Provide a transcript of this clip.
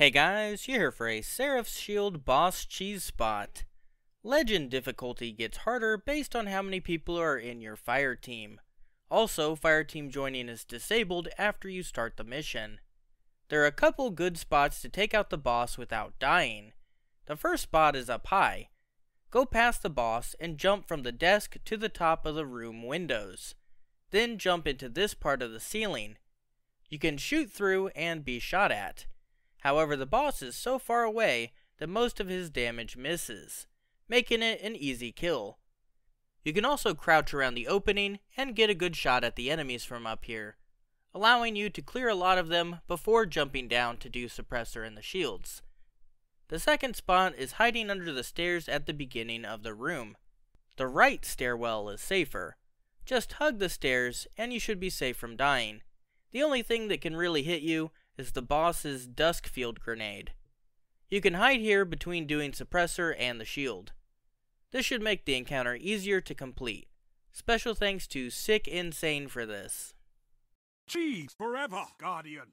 Hey guys, you're here for a Seraph's Shield Boss Cheese Spot. Legend difficulty gets harder based on how many people are in your fire team. Also, fire team joining is disabled after you start the mission. There are a couple good spots to take out the boss without dying. The first spot is up high. Go past the boss and jump from the desk to the top of the room windows. Then jump into this part of the ceiling. You can shoot through and be shot at. However, the boss is so far away that most of his damage misses, making it an easy kill. You can also crouch around the opening and get a good shot at the enemies from up here, allowing you to clear a lot of them before jumping down to do suppressor and the shields. The second spot is hiding under the stairs at the beginning of the room. The right stairwell is safer. Just hug the stairs and you should be safe from dying. The only thing that can really hit you is the boss's Duskfield grenade. You can hide here between doing suppressor and the shield. This should make the encounter easier to complete. Special thanks to SickNSane for this. Cheese forever, Guardian.